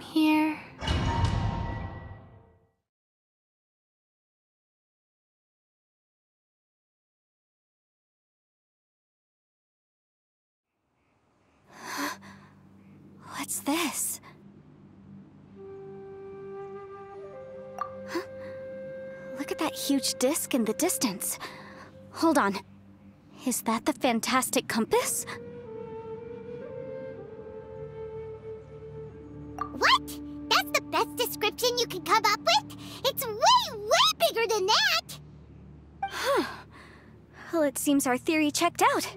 Here. What's this? Huh? Look at that huge disc in the distance. Hold on. Is that the fantastic compass? Best description you can come up with? It's way, way bigger than that! Huh. Well, it seems our theory checked out.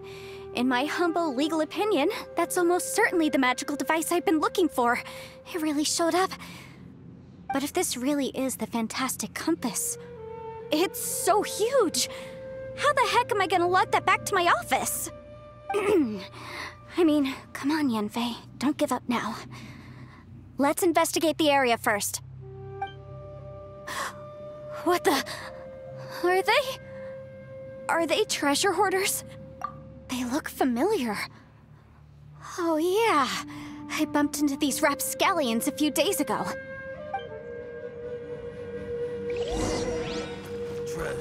In my humble legal opinion, that's almost certainly the magical device I've been looking for. It really showed up. But if this really is the fantastic compass, it's so huge. How the heck am I gonna lug that back to my office? I mean, come on, Yanfei. Don't give up now. Let's investigate the area first. What the? Are they? Are they treasure hoarders? They look familiar. Oh yeah, I bumped into these rapscallions a few days ago.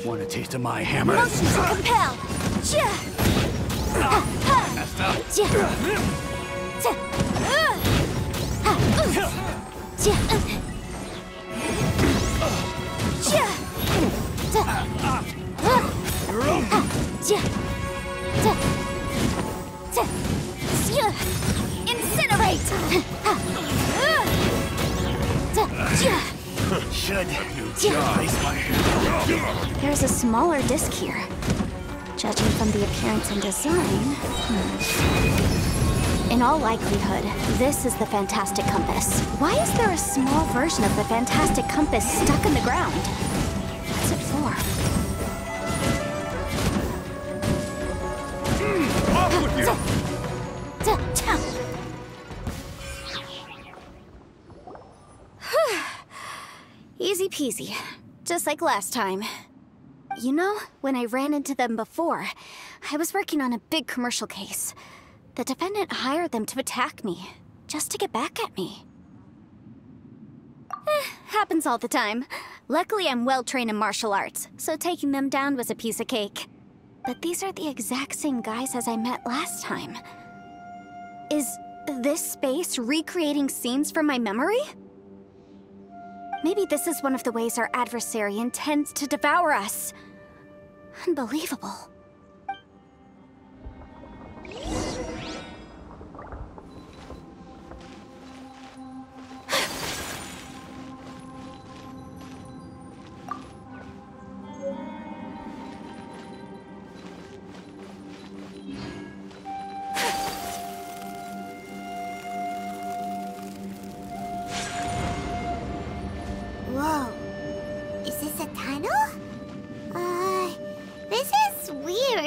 Want a taste of my hammer? Motion to compel! Yeah. There's a smaller disc here. Judging from the appearance and design... hmm. In all likelihood, this is the Fantastic Compass. Why is there a small version of the Fantastic Compass stuck in the ground? What's it for? Off with you! Easy peasy. Just like last time. You know, when I ran into them before, I was working on a big commercial case. The defendant hired them to attack me, just to get back at me. Eh, happens all the time. Luckily, I'm well trained in martial arts, so taking them down was a piece of cake. But these are the exact same guys as I met last time. Is this space recreating scenes from my memory? Maybe this is one of the ways our adversary intends to devour us. Unbelievable.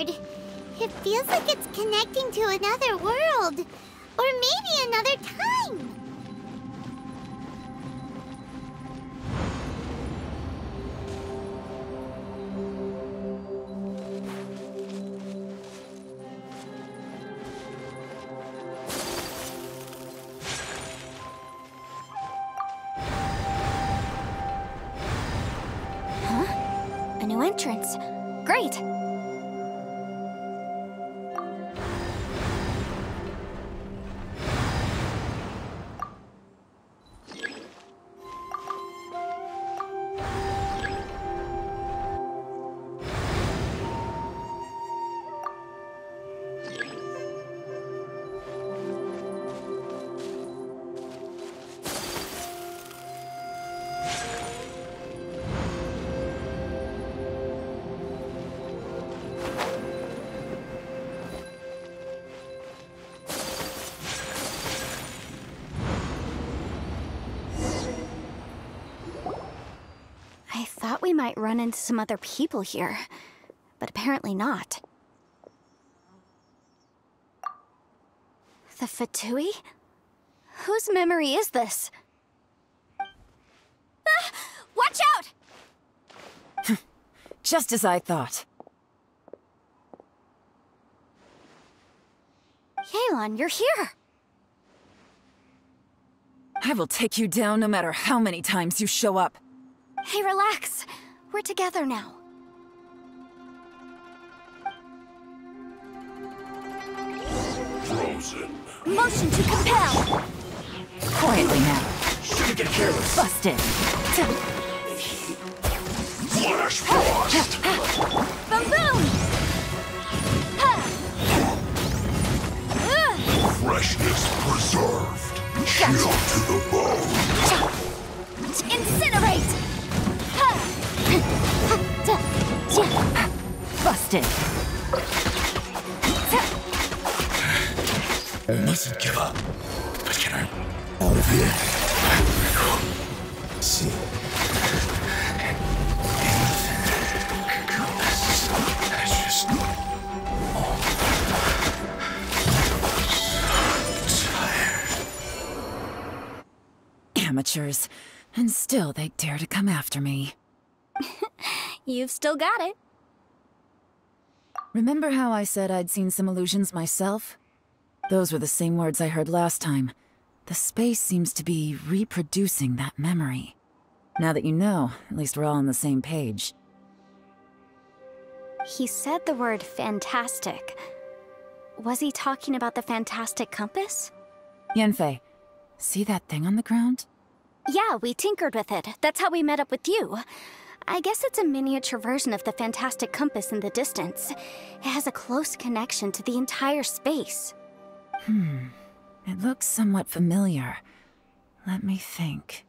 Weird. It feels like it's connecting to another world. Or maybe another time. Huh? A new entrance. Great. Might run into some other people here, but apparently not. The Fatui? Whose memory is this? Ah! Watch out! Just as I thought. Yelan, you're here! I will take you down no matter how many times you show up. Hey, relax. We're together now. Frozen. Motion to compel! Quietly now. Shouldn't get careless. Busted. Flash frost. Boom boom! Ha! Ugh! Freshness preserved. Chill to the bone. Busted. Mustn't give up. But can I out of here? See. Amateurs. And still they dare to come after me. You've still got it. Remember how I said I'd seen some illusions myself? Those were the same words I heard last time. The space seems to be reproducing that memory. Now that you know, at least we're all on the same page. He said the word fantastic. Was he talking about the fantastic compass? Yanfei, see that thing on the ground? Yeah, we tinkered with it. That's how we met up with you. I guess it's a miniature version of the fantastic compass in the distance. It has a close connection to the entire space. Hmm. It looks somewhat familiar. Let me think.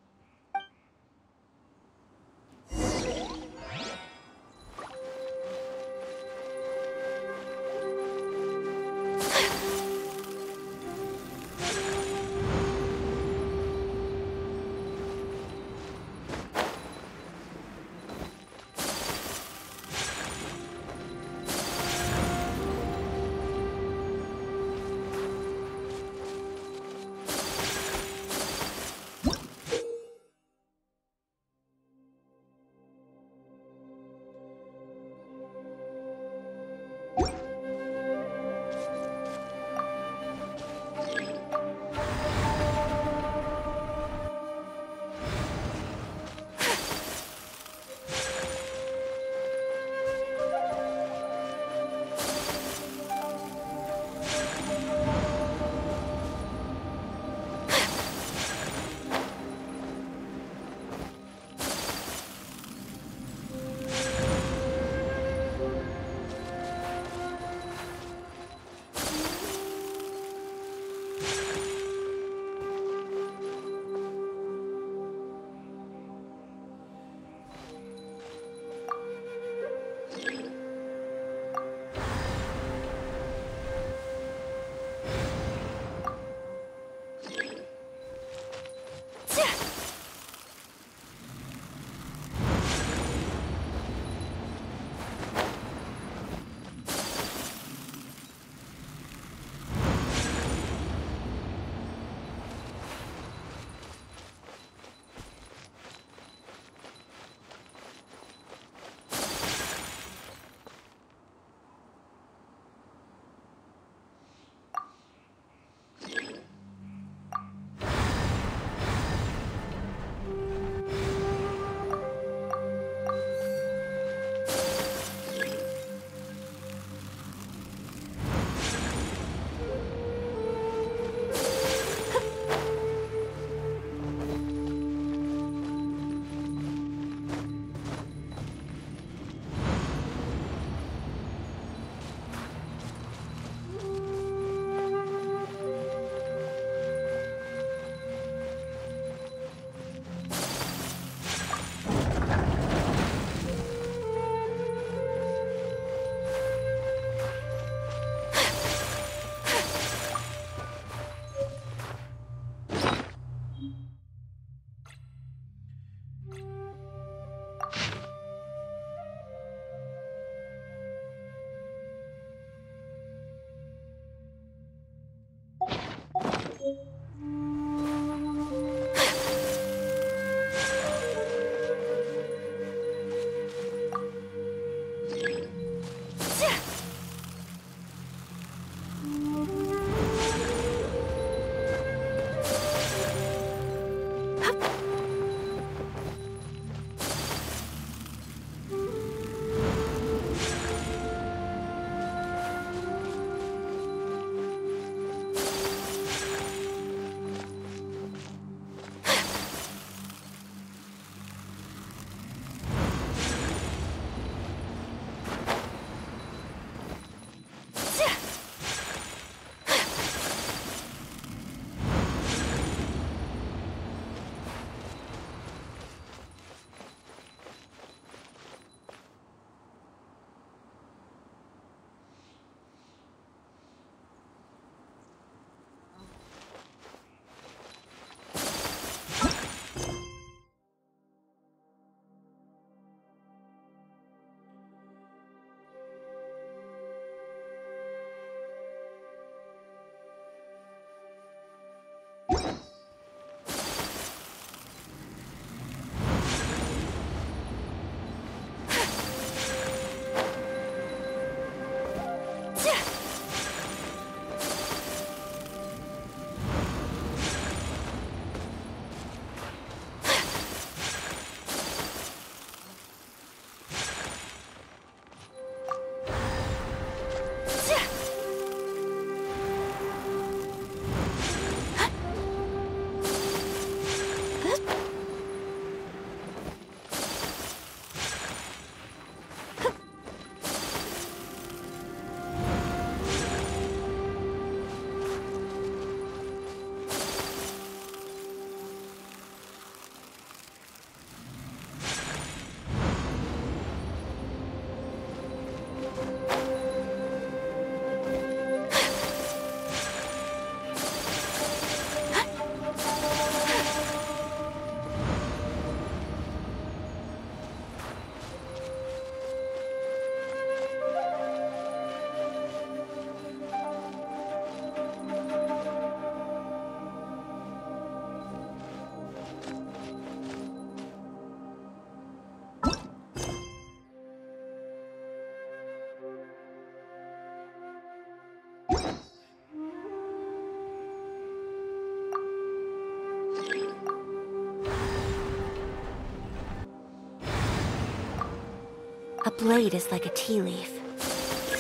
Blade is like a tea leaf.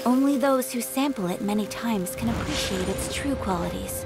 Only those who sample it many times can appreciate its true qualities.